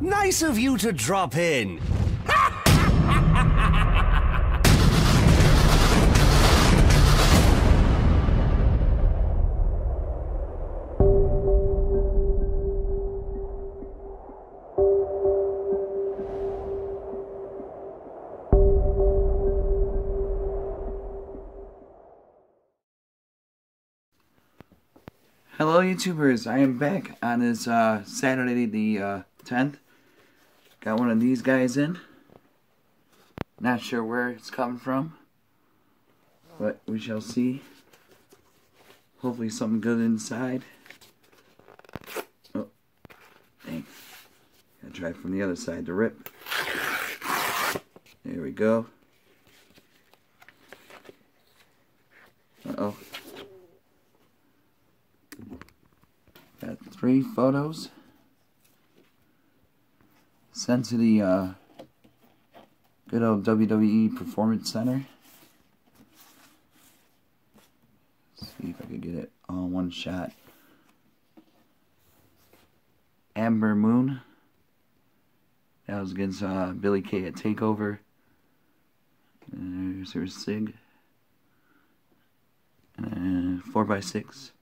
Nice of you to drop in. Hello YouTubers, I am back on this uh, Saturday the uh, 10th. Got one of these guys in. Not sure where it's coming from, but we shall see. Hopefully something good inside. Oh, dang. Gotta try from the other side to rip. There we go. Uh-oh. Got three photos. Sent to the uh, good old WWE Performance Center. Let's see if I could get it on one shot. Ember Moon. That was against uh, Billie Kay at TakeOver. There's her Sig. And 4x6.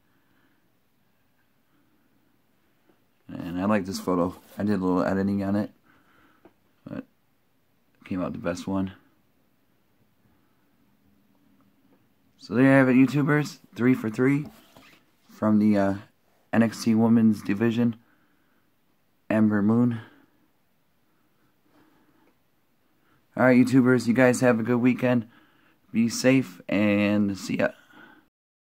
And I like this photo. I did a little editing on it. Came out the best one. So there you have it, YouTubers. Three for three. From the uh, NXT Women's Division. Ember Moon. Alright, YouTubers. You guys have a good weekend. Be safe and see ya.